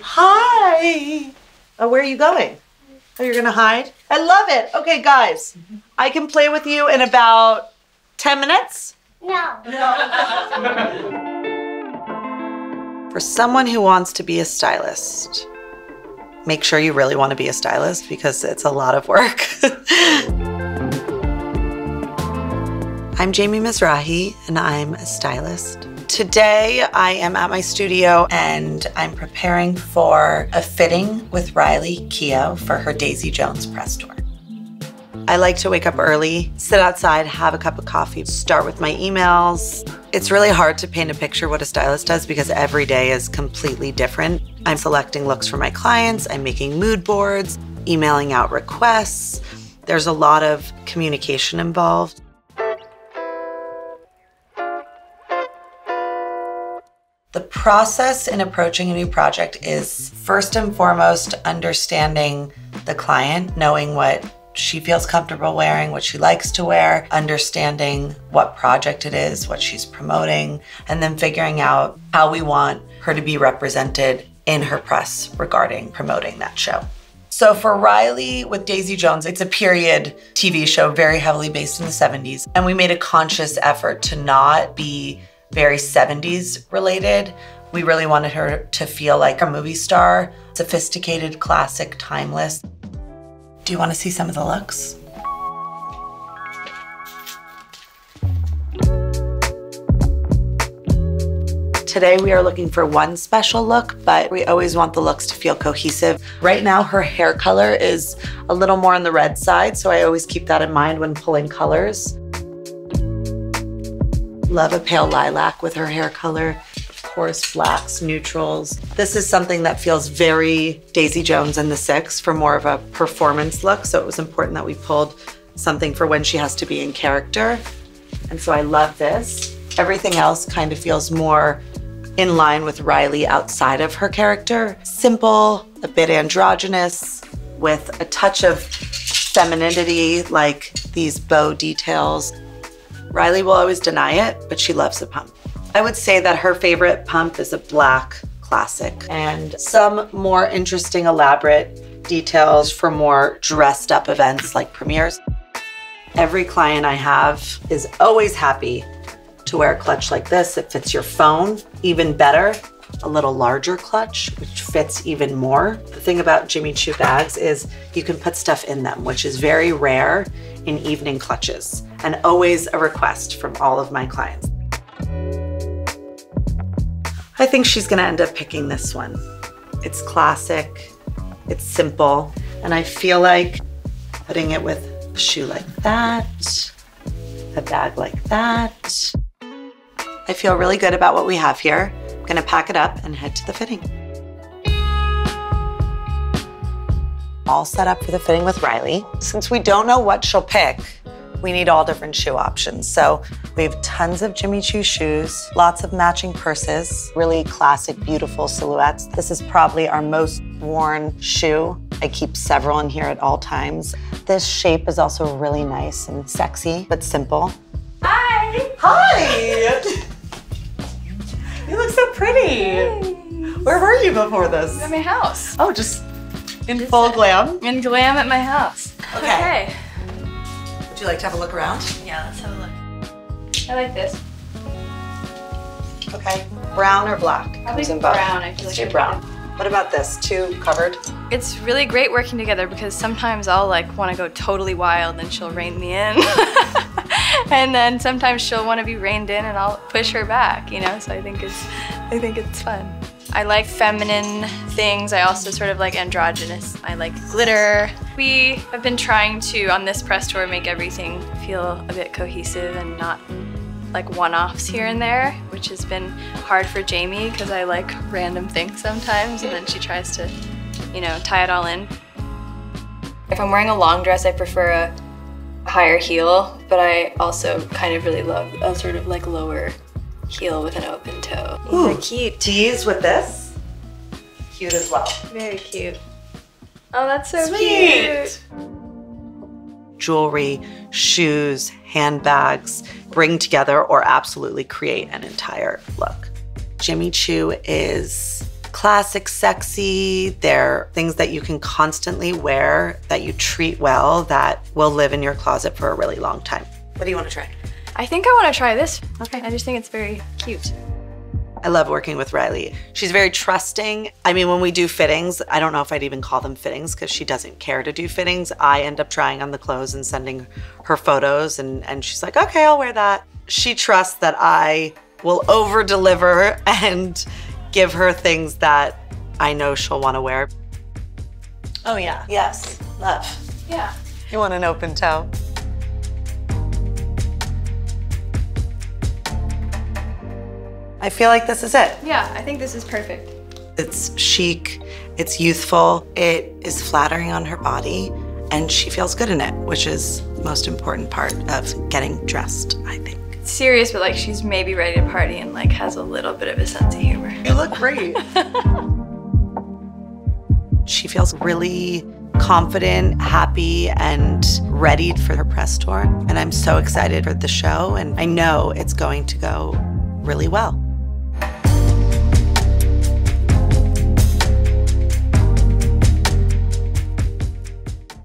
Hi. Oh, where are you going? Oh, you're gonna hide? I love it. Okay, guys, I can play with you in about 10 minutes. No. For someone who wants to be a stylist, make sure you really want to be a stylist because it's a lot of work. I'm Jamie Mizrahi and I'm a stylist. Today I am at my studio and I'm preparing for a fitting with Riley Keough for her Daisy Jones press tour. I like to wake up early, sit outside, have a cup of coffee, start with my emails. It's really hard to paint a picture what a stylist does because every day is completely different. I'm selecting looks for my clients, I'm making mood boards, emailing out requests. There's a lot of communication involved. The process in approaching a new project is first and foremost understanding the client, knowing what she feels comfortable wearing, what she likes to wear, understanding what project it is, what she's promoting, and then figuring out how we want her to be represented in her press regarding promoting that show. So for Riley with Daisy Jones, it's a period TV show very heavily based in the 70s. And we made a conscious effort to not be very 70s related. We really wanted her to feel like a movie star, sophisticated, classic, timeless. Do you want to see some of the looks? Today we are looking for one special look, but we always want the looks to feel cohesive. Right now her hair color is a little more on the red side, so I always keep that in mind when pulling colors. Love a pale lilac with her hair color. Of course, blacks, neutrals. This is something that feels very Daisy Jones and the Six for more of a performance look. So it was important that we pulled something for when she has to be in character. And so I love this. Everything else kind of feels more in line with Riley outside of her character. Simple, a bit androgynous, with a touch of femininity, like these bow details. Riley will always deny it, but she loves a pump. I would say that her favorite pump is a black classic and some more interesting, elaborate details for more dressed up events like premieres. Every client I have is always happy to wear a clutch like this. It fits your phone even better. A little larger clutch, which fits even more. The thing about Jimmy Choo bags is you can put stuff in them, which is very rare in evening clutches and always a request from all of my clients. I think she's gonna end up picking this one. It's classic, it's simple, and I feel like putting it with a shoe like that, a bag like that. I feel really good about what we have here. I'm gonna pack it up and head to the fitting. All set up for the fitting with Riley. Since we don't know what she'll pick, we need all different shoe options. So we have tons of Jimmy Choo shoes, lots of matching purses, really classic, beautiful silhouettes. This is probably our most worn shoe. I keep several in here at all times. This shape is also really nice and sexy, but simple. Hi. Hi! pretty. Where were you before this? At my house. Oh, just in full glam. In glam at my house. Okay. Would you like to have a look around? Yeah, let's have a look. I like this. Okay. Brown or black? Probably in both. brown. I feel like do brown. What about this? Two covered? It's really great working together because sometimes I'll like want to go totally wild and she'll rein me in. and then sometimes she'll want to be reined in and I'll push her back, you know? So I think it's I think it's fun. I like feminine things. I also sort of like androgynous. I like glitter. We have been trying to, on this press tour, make everything feel a bit cohesive and not like one-offs here and there, which has been hard for Jamie because I like random things sometimes and then she tries to, you know, tie it all in. If I'm wearing a long dress, I prefer a higher heel, but I also kind of really love a sort of like lower heel with an open toe. Ooh. These are cute. To use with this, cute as well. Very cute. Oh, that's so Sweet. cute. Jewelry, shoes, handbags bring together or absolutely create an entire look. Jimmy Choo is classic, sexy. They're things that you can constantly wear, that you treat well, that will live in your closet for a really long time. What do you want to try? I think I want to try this. Okay. I just think it's very cute. I love working with Riley. She's very trusting. I mean, when we do fittings, I don't know if I'd even call them fittings because she doesn't care to do fittings. I end up trying on the clothes and sending her photos, and, and she's like, okay, I'll wear that. She trusts that I will over deliver and give her things that I know she'll want to wear. Oh, yeah. Yes. Love. Yeah. You want an open toe? I feel like this is it. Yeah, I think this is perfect. It's chic, it's youthful, it is flattering on her body, and she feels good in it, which is the most important part of getting dressed, I think. Serious, but like she's maybe ready to party and like has a little bit of a sense of humor. You look great. she feels really confident, happy, and ready for her press tour. And I'm so excited for the show, and I know it's going to go really well.